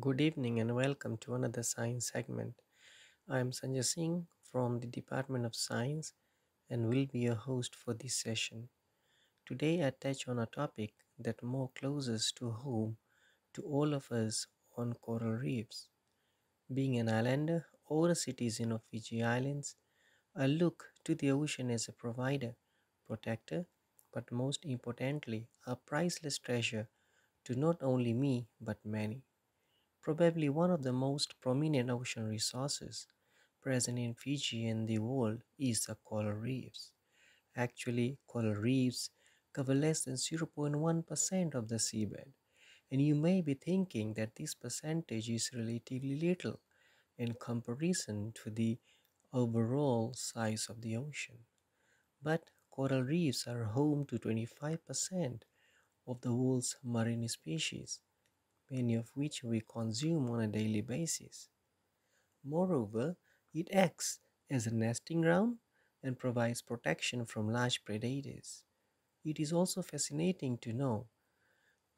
Good evening and welcome to another science segment. I am Sanjay Singh from the Department of Science and will be your host for this session. Today I touch on a topic that more closest to home to all of us on coral reefs. Being an islander or a citizen of Fiji Islands, I look to the ocean as a provider, protector, but most importantly, a priceless treasure to not only me but many. Probably one of the most prominent ocean resources present in Fiji and the world is the coral reefs. Actually, coral reefs cover less than 0.1% of the seabed, and you may be thinking that this percentage is relatively little in comparison to the overall size of the ocean. But coral reefs are home to 25% of the world's marine species, many of which we consume on a daily basis. Moreover, it acts as a nesting ground and provides protection from large predators. It is also fascinating to know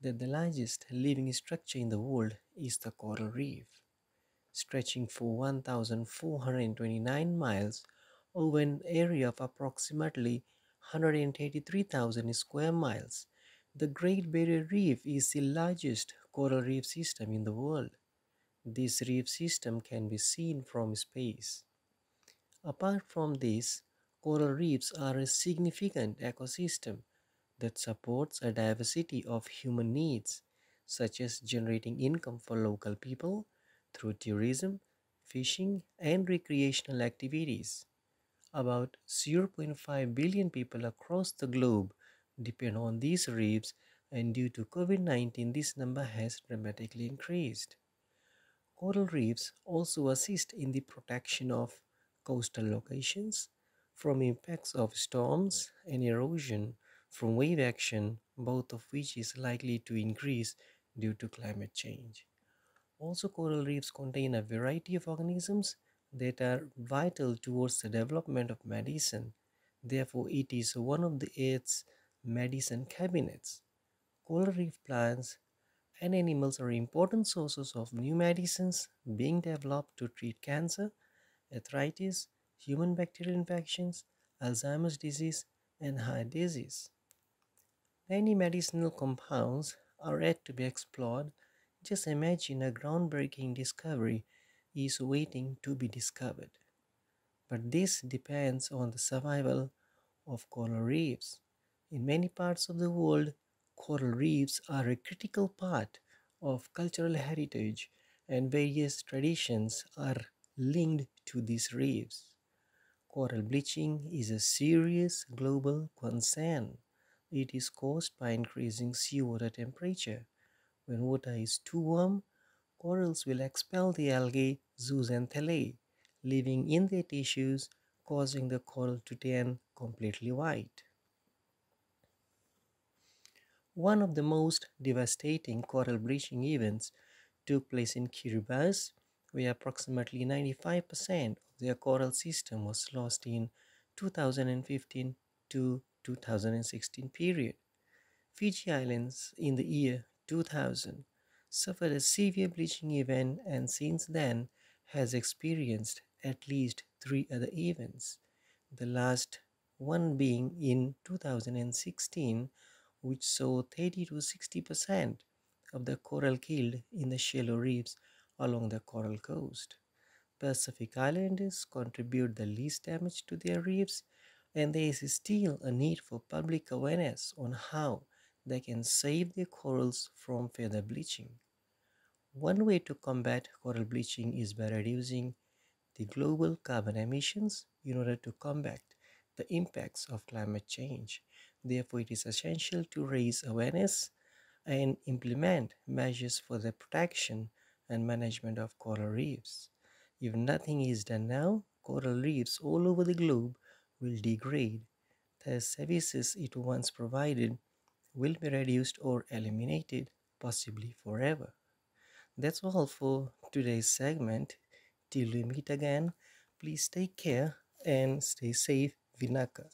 that the largest living structure in the world is the coral reef, stretching for 1,429 miles over an area of approximately 183,000 square miles. The Great Barrier Reef is the largest coral reef system in the world. This reef system can be seen from space. Apart from this, coral reefs are a significant ecosystem that supports a diversity of human needs, such as generating income for local people through tourism, fishing, and recreational activities. About 0.5 billion people across the globe depend on these reefs, and due to COVID 19, this number has dramatically increased. Coral reefs also assist in the protection of coastal locations from impacts of storms and erosion from wave action, both of which is likely to increase due to climate change. Also, coral reefs contain a variety of organisms that are vital towards the development of medicine. Therefore, it is one of the Earth's medicine cabinets. Coral reef plants and animals are important sources of new medicines being developed to treat cancer, arthritis, human bacterial infections, Alzheimer's disease, and heart disease. Many medicinal compounds are yet to be explored. Just imagine a groundbreaking discovery is waiting to be discovered. But this depends on the survival of coral reefs. In many parts of the world, coral reefs are a critical part of cultural heritage and various traditions are linked to these reefs. Coral bleaching is a serious global concern. It is caused by increasing seawater temperature. When water is too warm, corals will expel the algae zooxanthellae, living in their tissues, causing the coral to turn completely white. One of the most devastating coral bleaching events took place in Kiribati, where approximately 95% of their coral system was lost in 2015 to 2016 period. Fiji Islands in the year 2000 suffered a severe bleaching event and since then has experienced at least three other events. The last one being in 2016 which saw 30 to 60% of the coral killed in the shallow reefs along the coral coast. Pacific Islanders contribute the least damage to their reefs, and there is still a need for public awareness on how they can save their corals from further bleaching. One way to combat coral bleaching is by reducing the global carbon emissions in order to combat the impacts of climate change. Therefore, it is essential to raise awareness and implement measures for the protection and management of coral reefs. If nothing is done now, coral reefs all over the globe will degrade. The services it once provided will be reduced or eliminated, possibly forever. That's all for today's segment. Till we meet again, please take care and stay safe. Vinaka.